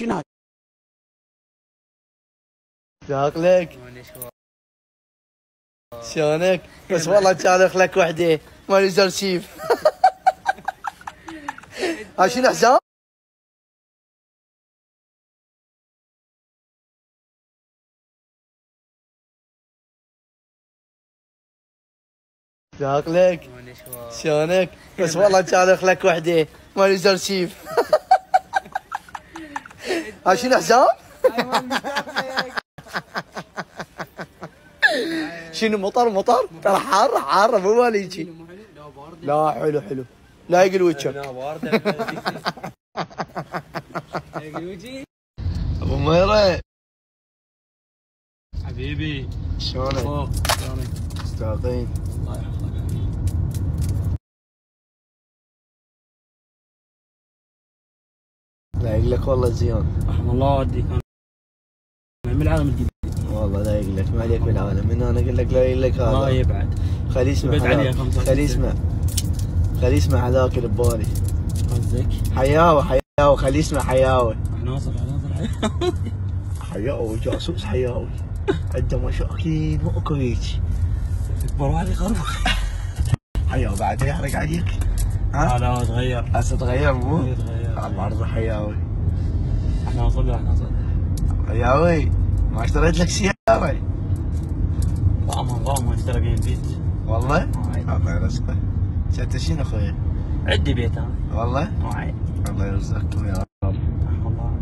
شنو شاكلك شلونك؟ بس والله كان لك وحدة. ما نزل شيف. ها شنو حسام؟ شاكلك شلونك؟ بس والله كان لك وحدة. ما نزل شنو حسام؟ شنو مطر مطر؟ ترى حار حار مو مالي لا حلو حلو. لا يقل وجهك. أبو ميرة حبيبي. شلونك؟ شلونك؟ مستاقين الله يحفظك. لا يقلك والله زيان رحم الله والديك أنا من العالم الجديد. والله لا يقلك ما عليك بالعالم من أنا أقول لك لا يقلك الله هذا يبعد. خليه يسمع يبعد عليه هذاك. 25 خليه يسمع خليه يسمع هذاك اللي ببالي. قصدك؟ حياوة حياوة. خليه يسمع حياوة. ناصر ناصر حياوي جاسوس حياوي عنده مشاكين ماكو هيك. اكبر واحد يخرب حياوي بعد يحرق عليك ها؟ هذا تغير. هسه تغير مو؟ يتغير الله عرضه حياوي. إحنا نصلي إحنا نصلي حياوي. ما اشتريت لك سيارة طعمها طعمها اشترى بين بيت. والله. الله يرزقك. انت شنو أخوي؟ عندي بيت أنا والله؟ الله يرزقكم يا رب. الله.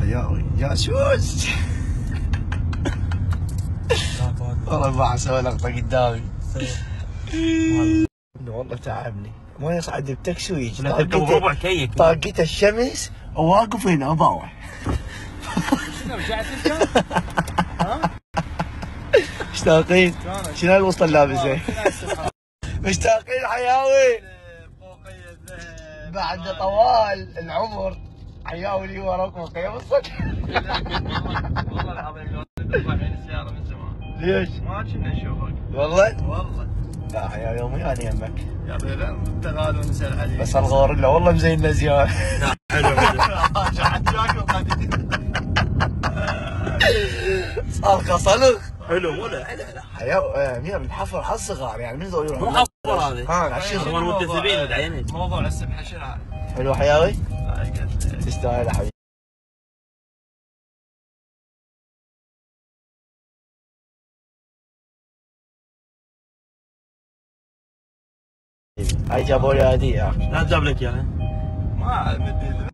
حياوي؟ جاسوس. والله ما أسوي لقطة قدامي. والله تعبني. ما يصعد ربع كيك طاقته الشمس واقف هنا باوع مشتاقين شنو الوسطى اللابسه؟ مشتاقين حياوي بعد طوال العمر حياوي اللي وراكم قيام الصدق والله العظيم لو السيارة من زمان ليش؟ ما كنا نشوفك والله؟ والله لا حياوي يومي أنا يمك. يا بيلا انت غالي ونسال عليك بس الغور لا والله مزيننا زياده حلو حلو. صالخه صلخ حلو ولا حلو حياوي آه، امير الحفر حظ صغار يعني من ذول مو حفر هذه؟ ها العشير طبعا متسبين ودعينك موضوع السبحة شنو هذا؟ حلو حياوي. لا. تستاهل يا حبيبي. هاي جابوا لي هديه لا جاب لك اياها ما مدي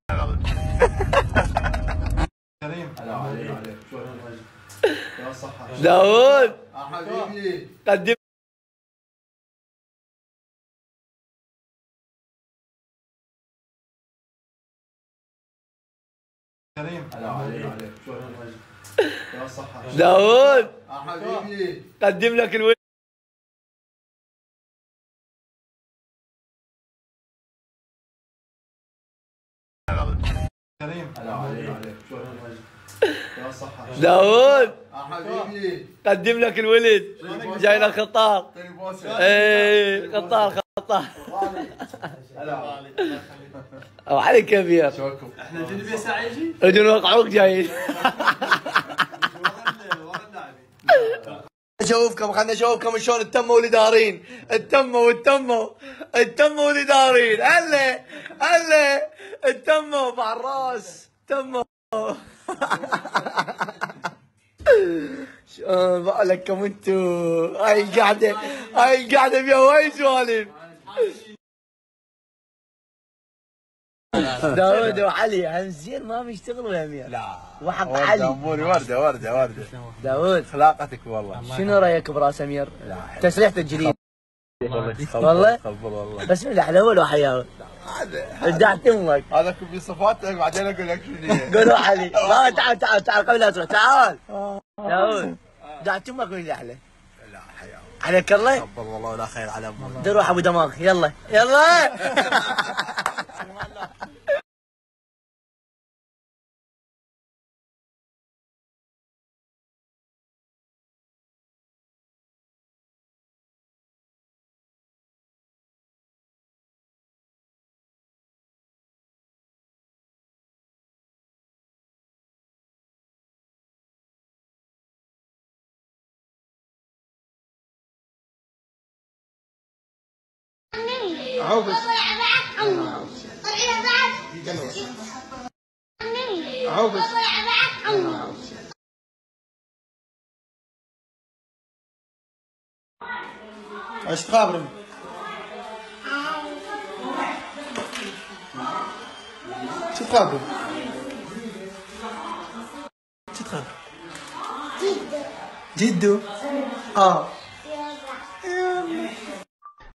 داوود حبيبي قدم كريم يا صحة داوود حبيبي قدم لك كريم يا صحة داوود حبيبي. قدم لك الولد. جاي لك خطار إيه خطار خطار أو علي كبير إحنا جنبي ساعة يجي؟ يجون يوقعوك جايين اشوفكم خلنا اشوفكم شلون التموا اللي دارين التموا والتموا التموا اللي دارين هلا هلا التموا مع الراس. تموا شلون بالكم انتو هاي القعده هاي القعده فيها وايد سوالف داود وعلي هنزين ما بيشتغلوا يا أمير. لا. وحق وردة علي. أموري وردة وردة وردة. داود خلاقتك والله. شنو رأيك برأس أمير؟ لا. تسريحته الجديد والله؟ والله؟ بسم الله على اول وحياوي هذا. ابدعت أمك هذا كل صفاتك بعدين أقول لك شنو هي. قولوا علي. لا تعال تعال تعال قبل لا تروح. تعال. داود ابدعت أمك وين أحلى لا حياة عليك الله. والله ولا خير على أمك دروح أبو دماغ يلا. يلا. عوفش عوفش ايش تخابرم؟ شو تخابرم؟ شو تخابرم؟ جدو اه